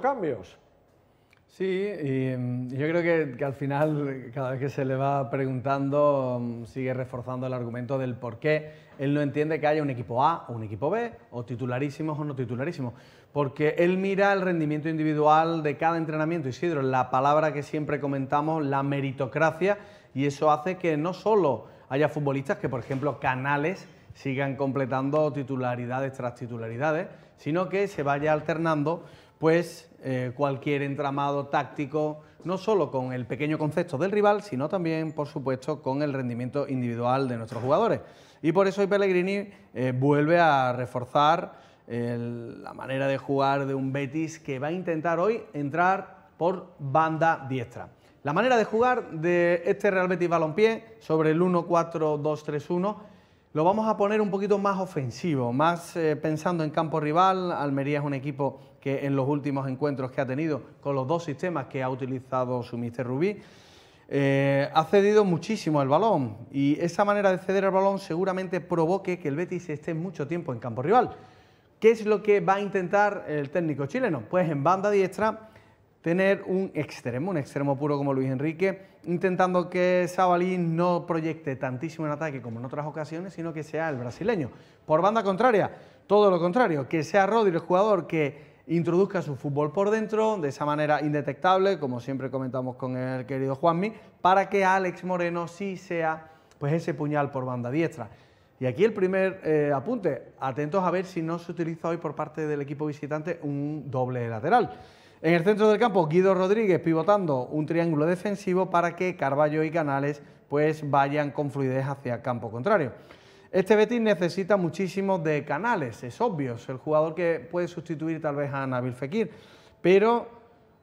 cambios. Sí, yo creo que, que, al final, cada vez que se le va preguntando, mm, sigue reforzando el argumento del por qué él no entiende que haya un equipo A o un equipo B, o titularísimos o no titularísimos, porque él mira el rendimiento individual de cada entrenamiento, Isidro, la palabra que siempre comentamos, la meritocracia, y eso hace que no solo haya futbolistas que, por ejemplo, Canales, sigan completando titularidades tras titularidades, sino que se vaya alternando pues eh, cualquier entramado táctico, no solo con el pequeño concepto del rival, sino también, por supuesto, con el rendimiento individual de nuestros jugadores. Y por eso hoy Pellegrini eh, vuelve a reforzar la manera de jugar de un Betis que va a intentar hoy entrar por banda diestra. La manera de jugar de este Real Betis Balompié sobre el 1-4-2-3-1 lo vamos a poner un poquito más ofensivo, más eh, pensando en campo rival. Almería es un equipo que en los últimos encuentros que ha tenido con los dos sistemas que ha utilizado su mister Rubí, eh, ha cedido muchísimo el balón y esa manera de ceder el balón seguramente provoque que el Betis esté mucho tiempo en campo rival. ¿Qué es lo que va a intentar el técnico chileno? Pues en banda diestra tener un extremo, un extremo puro como Luis Enrique, intentando que Sabalí no proyecte tantísimo en ataque como en otras ocasiones, sino que sea el brasileño. Por banda contraria, todo lo contrario, que sea Rodri el jugador que introduzca su fútbol por dentro, de esa manera indetectable, como siempre comentamos con el querido Juanmi, para que Alex Moreno sí sea pues ese puñal por banda diestra. Y aquí el primer eh, apunte, atentos a ver si no se utiliza hoy por parte del equipo visitante un doble lateral. En el centro del campo, Guido Rodríguez pivotando un triángulo defensivo para que Carballo y Canales pues vayan con fluidez hacia campo contrario. Este Betis necesita muchísimo de Canales, es obvio, es el jugador que puede sustituir tal vez a Nabil Fekir, pero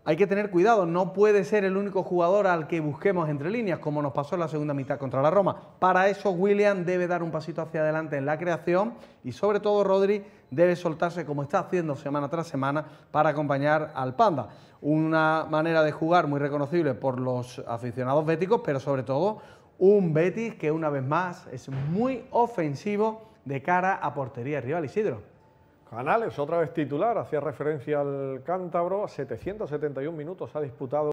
hay que tener cuidado, no puede ser el único jugador al que busquemos entre líneas, como nos pasó en la segunda mitad contra la Roma. Para eso William debe dar un pasito hacia adelante en la creación y sobre todo Rodri debe soltarse como está haciendo semana tras semana para acompañar al Panda. Una manera de jugar muy reconocible por los aficionados béticos, pero sobre todo un Betis que una vez más es muy ofensivo de cara a portería rival Isidro. Canales, otra vez titular, hacía referencia al cántabro, 771 minutos ha disputado.